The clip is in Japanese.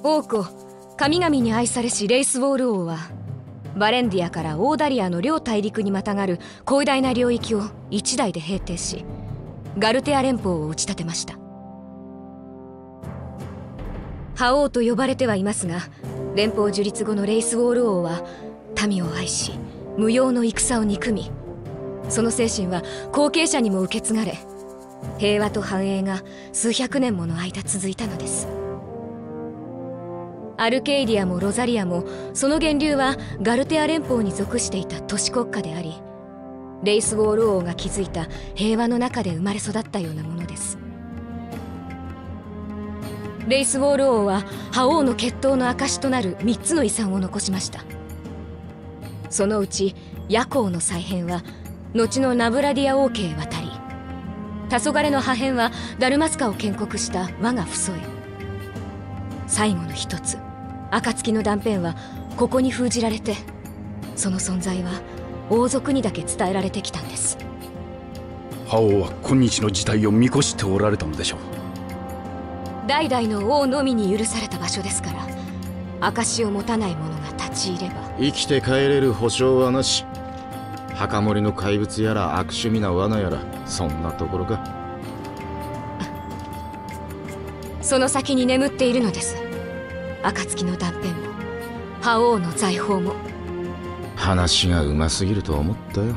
「王子。神々に愛されしレイスウォール王はバレンディアからオーダリアの両大陸にまたがる広大な領域を一代で平定しガルテア連邦を打ち立てました。覇王と呼ばれてはいますが連邦樹立後のレイスウォール王は民を愛し無用の戦を憎みその精神は後継者にも受け継がれ平和と繁栄が数百年もの間続いたのです。アルケイディアもロザリアもその源流はガルテア連邦に属していた都市国家でありレイスウォール王が築いた平和の中で生まれ育ったようなものです。レイスウォール王は覇王の血統の証となる3つの遺産を残しました。そのうち夜行の再編は後のナブラディア王家へ渡り黄昏の破片はダルマスカを建国した我が父祖へ。最後の一つ。暁の断片はここに封じられてその存在は王族にだけ伝えられてきたんです。覇王は今日の事態を見越しておられたのでしょう。代々の王のみに許された場所ですから証を持たない者が立ち入れば。生きて帰れる保証はなし。墓守の怪物やら悪趣味な罠やらそんなところか。その先に眠っているのです暁の断片も覇王の財宝も。話がうますぎると思ったよ。